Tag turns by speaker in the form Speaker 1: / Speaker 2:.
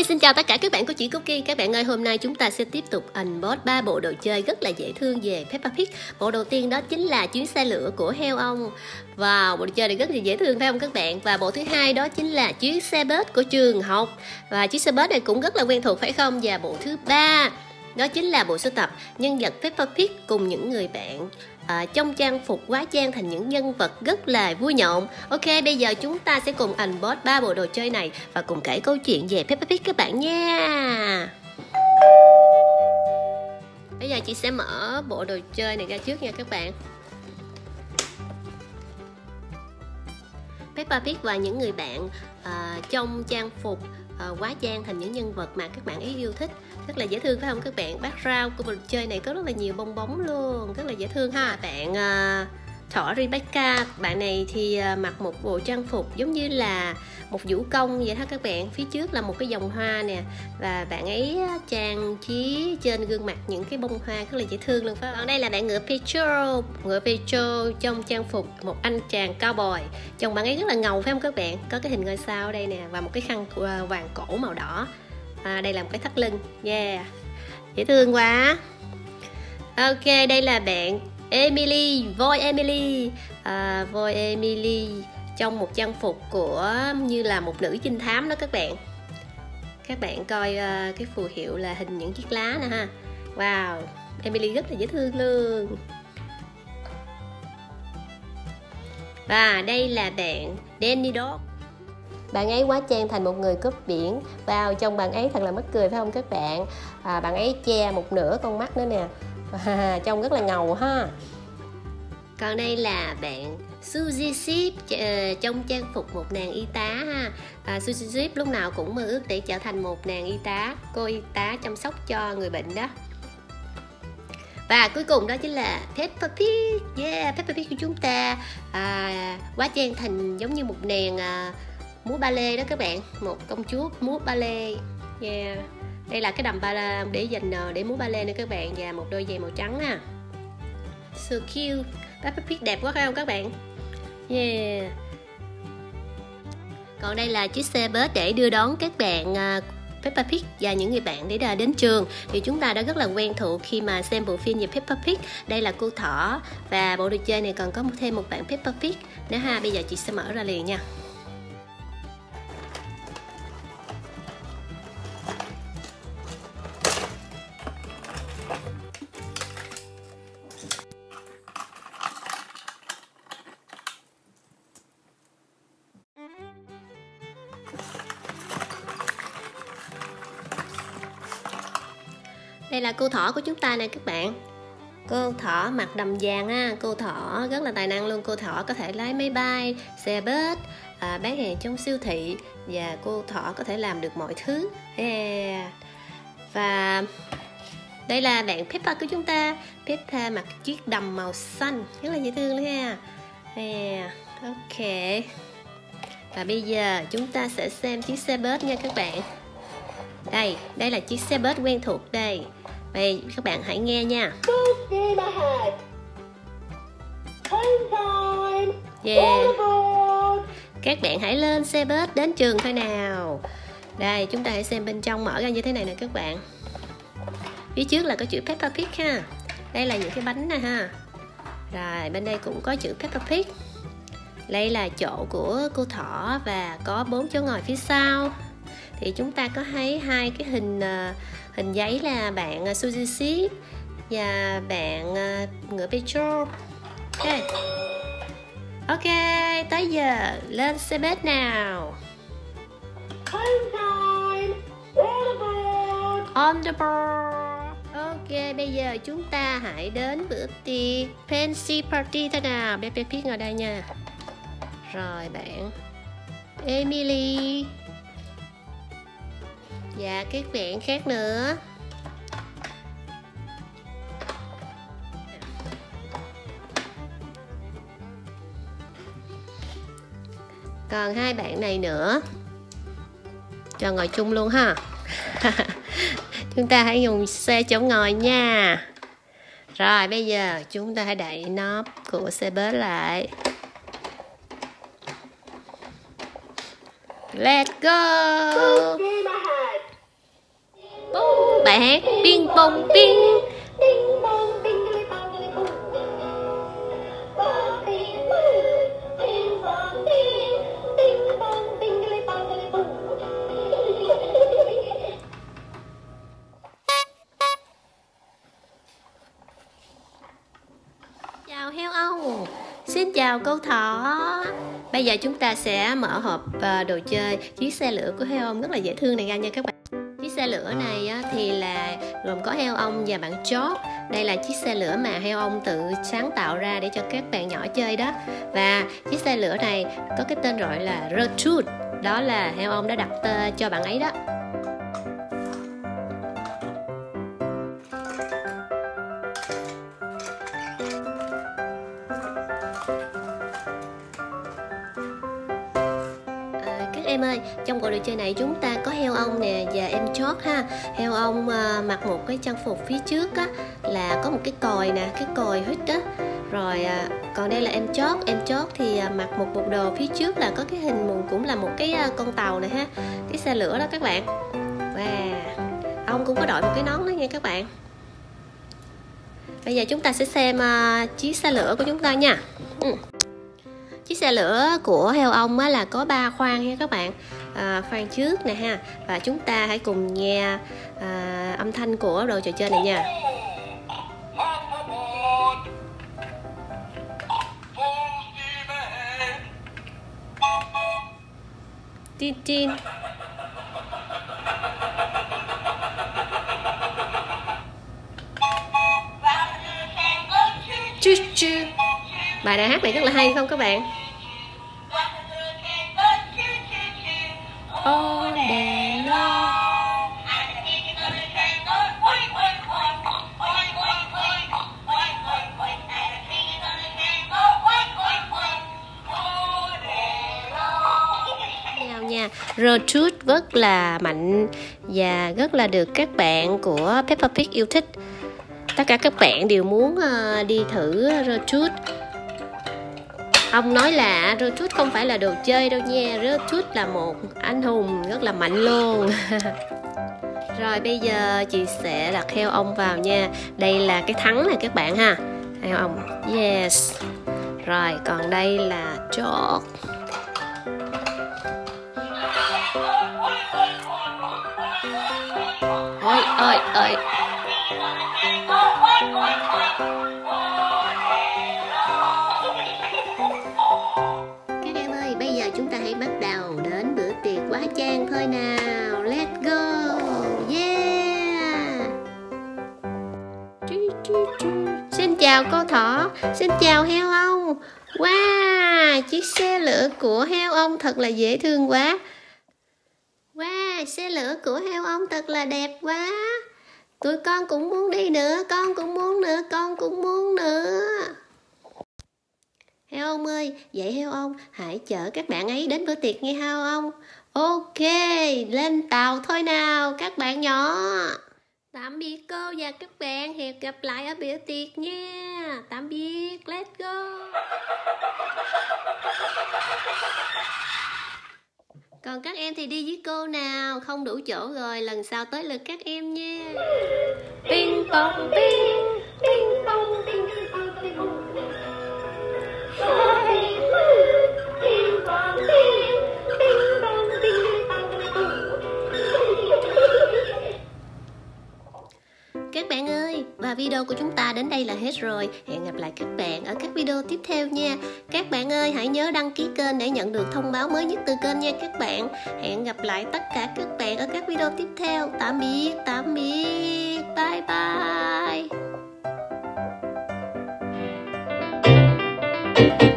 Speaker 1: Hi, xin chào tất cả các bạn của chị Cookie. Các bạn ơi, hôm nay chúng ta sẽ tiếp tục unbox ba bộ đồ chơi rất là dễ thương về Peppa Pig. Bộ đầu tiên đó chính là chuyến xe lửa của heo ông. Wow, bộ đồ chơi này rất là dễ thương phải không các bạn? Và bộ thứ hai đó chính là chuyến xe bus của trường học. Và chuyến xe bus này cũng rất là quen thuộc phải không? Và bộ thứ ba đó chính là bộ sưu tập nhân vật Peppa Pig cùng những người bạn. À, trong trang phục quá trang thành những nhân vật rất là vui nhộn. Ok bây giờ chúng ta sẽ cùng unbox ba bộ đồ chơi này và cùng kể câu chuyện về Peppa Pig các bạn nha. Bây giờ chị sẽ mở bộ đồ chơi này ra trước nha các bạn. Peppa Pig và những người bạn à, trong trang phục Ờ, uh, hóa trang thành những nhân vật mà các bạn ấy yêu thích. Rất là dễ thương phải không các bạn? Background của trò chơi này có rất là nhiều bong bóng luôn rất là dễ thương ha. Bạn uh, thỏ Rebecca bạn này thì ờ, mặc một bộ trang phục giống như là một vũ công vậy đó các bạn. Phía trước là một cái dòng hoa nè và bạn ấy trang trí trên gương mặt những cái bông hoa rất là dễ thương luôn. Phải không đây là bạn ngựa Petro. Ngựa Petro trong trang phục một anh chàng cao bồi chồng bạn ấy rất là ngầu phải không các bạn? Có cái hình ngôi sao ở đây nè và một cái khăn ờ, vàng cổ màu đỏ. À, đây là một cái thắt lưng. Yeah. Dễ thương quá. Ok đây là bạn Emily voi Emily. À, voi Emily trong một trang phục của như là một nữ trinh thám đó các bạn. Các bạn coi uh, cái phù hiệu là hình những chiếc lá nè ha. Wow Emily rất là dễ thương luôn. Và đây là bạn Danny Dog. Bạn ấy quá trang thành một người cướp biển. Vào trong bạn ấy thật là mắc cười phải không các bạn? À, bạn ấy che một nửa con mắt nữa nè à, trông rất là ngầu ha. Còn đây là bạn Suzy Ship uh, ờ, trong trang phục một nàng y tá ha. Và Suzy Ship lúc nào cũng mơ ước để trở thành một nàng y tá cô y tá chăm sóc cho người bệnh đó. Và cuối cùng đó chính là Peppa Pig. Yeah Peppa Pig của chúng ta. À, quá trang thành giống như một nàng à, múa ba lê đó các bạn. Một công chúa múa ba lê. Yeah đây là cái đầm ba la để dành ờ, để múa ba lê nữa các bạn, và một đôi giày màu trắng ha. So cute. Peppa Pig đẹp quá phải không các bạn? Yeah. Còn đây là chiếc xe bus để đưa đón các bạn ờ, Peppa Pig và những người bạn để ra đến trường. Thì chúng ta đã rất là quen thuộc khi mà xem bộ phim về Peppa Pig. Đây là cô thỏ và bộ đồ chơi này còn có thêm một bạn Peppa Pig nữa ha. Bây giờ chị sẽ mở ra liền nha. Đây là cô thỏ của chúng ta nè các bạn. Cô thỏ mặc đầm vàng ha cô thỏ rất là tài năng luôn. Cô thỏ có thể lái máy bay xe bus à, bán hàng trong siêu thị và cô thỏ có thể làm được mọi thứ. Yeah. và đây là bạn Peppa của chúng ta. Peppa mặc chiếc đầm màu xanh rất là dễ thương luôn ha. Yeah. ok. Và bây giờ chúng ta sẽ xem chiếc xe bus nha các bạn. Đây đây là chiếc xe bus quen thuộc đây. Vậy các bạn hãy nghe nha. Yeah. Các bạn hãy lên xe bus đến trường thôi nào. Đây chúng ta hãy xem bên trong mở ra như thế này nè các bạn. Phía trước là có chữ Peppa Pig ha. Đây là những cái bánh nè ha. Rồi bên đây cũng có chữ Peppa Pig. Đây là chỗ của cô thỏ và có bốn chỗ ngồi phía sau. Thì chúng ta có thấy hai cái hình uh, hình giấy là bạn uh, Suzy Ship và bạn uh, ngựa Petro. Ok. Ok tới giờ lên xe bus nào. On the board. Ok bây giờ chúng ta hãy đến bữa tiệc fancy party thế nào? Pepe Pig ngồi đây nha. Rồi bạn Emily và các bạn khác nữa. Còn hai bạn này nữa. Cho ngồi chung luôn ha. Chúng ta hãy dùng xe chỗ ngồi nha. Rồi, bây giờ chúng ta hãy đẩy nắp của xe bớt lại. Let's go! Bài ping pong, ping. Chào heo ông xin chào câu thỏ bây giờ chúng ta sẽ mở hộp ờ, đồ chơi. Chiếc xe lửa của heo ông rất là dễ thương này ra nha các bạn lửa này thì là gồm có heo ông và bạn chót đây là chiếc xe lửa mà heo ông tự sáng tạo ra để cho các bạn nhỏ chơi đó. Và chiếc xe lửa này có cái tên gọi là Gertrude đó là heo ông đã đặt tên cho bạn ấy đó em ơi. Trong bộ đồ chơi này chúng ta có heo ông nè và em chót ha. Heo ông à, mặc một cái trang phục phía trước á là có một cái còi nè cái còi hít á. Rồi à, còn đây là em chót. Em chót thì à, mặc một bộ đồ phía trước là có cái hình mùng cũng là một cái à, con tàu này ha. Cái xe lửa đó các bạn. Và ông cũng có đội một cái nón đó nha các bạn. Bây giờ chúng ta sẽ xem uh, chiếc xe lửa của chúng ta nha. Ừ chiếc xe lửa của heo ông á, là có ba khoang nha các bạn. À, khoang trước nè ha. Và chúng ta hãy cùng nghe à, âm thanh của đồ trò chơi này nha. Tin tin. Bài bài hát này rất là hay không các bạn? On nha Gertrude rất là mạnh và rất là được các bạn của Peppa Pig yêu thích. Tất cả các bạn đều muốn ờ, đi thử Gertrude ông nói là Gertrude không phải là đồ chơi đâu nha. Gertrude là một anh hùng rất là mạnh luôn. Rồi, bây giờ chị sẽ đặt heo ông vào nha. Đây là cái thắng này các bạn ha. Heo ông yes. Rồi, còn đây là chốt ôi ôi ôi. Thôi nào, Let's go. Yeah. Xin chào cô thỏ. Xin chào heo ông. Wow, Chiếc xe lửa của heo ông thật là dễ thương quá. Wow, Xe lửa của heo ông thật là đẹp quá. Tụi con cũng muốn đi nữa, Con cũng muốn nữa, Con cũng muốn nữa. Heo ông ơi, vậy heo ông hãy chở các bạn ấy đến bữa tiệc nghe heo ông. Ok, lên tàu thôi nào các bạn nhỏ. Tạm biệt cô và các bạn, hẹn gặp lại ở bữa tiệc nha. Tạm biệt, let's go. Còn các em thì đi với cô nào, không đủ chỗ rồi, lần sau tới lượt các em nha. Ping pong ping, ping pong ping pong ping các bạn ơi, và video của chúng ta đến đây là hết rồi. Hẹn gặp lại các bạn ở các video tiếp theo nha. Các bạn ơi, hãy nhớ đăng ký kênh để nhận được thông báo mới nhất từ kênh nha các bạn. Hẹn gặp lại tất cả các bạn ở các video tiếp theo. Tạm biệt, tạm biệt. Bye bye. Thank you.